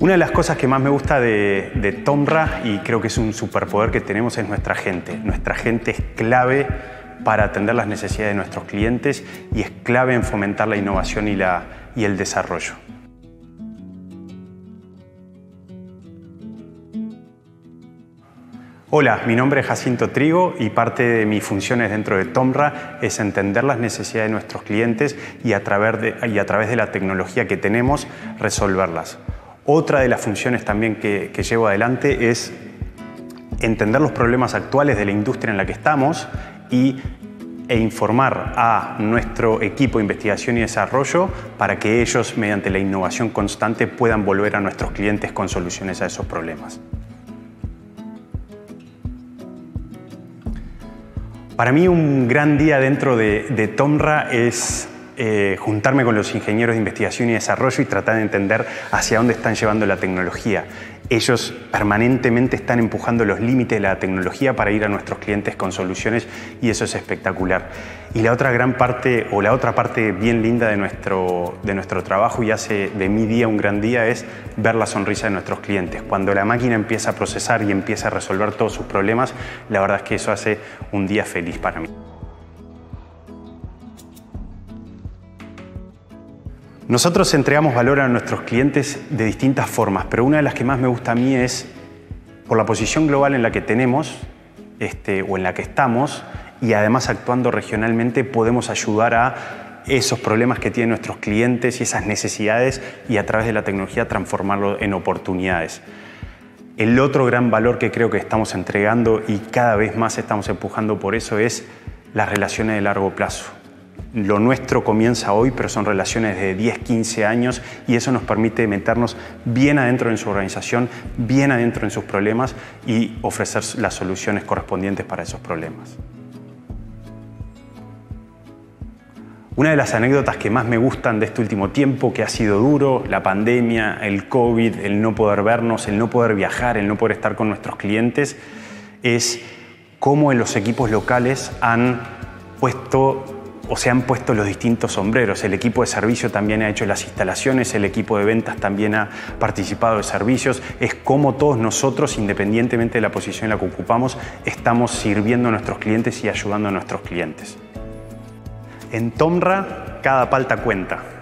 Una de las cosas que más me gusta de, Tomra y creo que es un superpoder que tenemos es nuestra gente. Nuestra gente es clave para atender las necesidades de nuestros clientes y es clave en fomentar la innovación y, el desarrollo. Hola, mi nombre es Jacinto Trigo y parte de mis funciones dentro de Tomra es entender las necesidades de nuestros clientes a través de, y a través de la tecnología que tenemos resolverlas. Otra de las funciones también que, llevo adelante es entender los problemas actuales de la industria en la que estamos y, e informar a nuestro equipo de investigación y desarrollo para que ellos, mediante la innovación constante, puedan volver a nuestros clientes con soluciones a esos problemas. Para mí un gran día dentro de, de Tomra es eh, juntarme con los ingenieros de investigación y desarrollo y tratar de entender hacia dónde están llevando la tecnología. Ellos permanentemente están empujando los límites de la tecnología para ir a nuestros clientes con soluciones y eso es espectacular. Y la otra gran parte, o la otra parte bien linda de nuestro, de nuestro trabajo y hace de mi día un gran día es ver la sonrisa de nuestros clientes. Cuando la máquina empieza a procesar y empieza a resolver todos sus problemas, la verdad es que eso hace un día feliz para mí. Nosotros entregamos valor a nuestros clientes de distintas formas, pero una de las que más me gusta a mí es por la posición global en la que tenemos este, o en la que estamos y además actuando regionalmente podemos ayudar a esos problemas que tienen nuestros clientes y esas necesidades y a través de la tecnología transformarlo en oportunidades. El otro gran valor que creo que estamos entregando y cada vez más estamos empujando por eso es las relaciones de largo plazo. Lo nuestro comienza hoy, pero son relaciones de 10, 15 años y eso nos permite meternos bien adentro en su organización, bien adentro en sus problemas y ofrecer las soluciones correspondientes para esos problemas. Una de las anécdotas que más me gustan de este último tiempo, que ha sido duro, la pandemia, el COVID, el no poder vernos, el no poder viajar, el no poder estar con nuestros clientes, es cómo en los equipos locales han puesto o se han puesto los distintos sombreros. El equipo de servicio también ha hecho las instalaciones, el equipo de ventas también ha participado de servicios. Es como todos nosotros, independientemente de la posición en la que ocupamos, estamos sirviendo a nuestros clientes y ayudando a nuestros clientes. En Tomra, cada palta cuenta.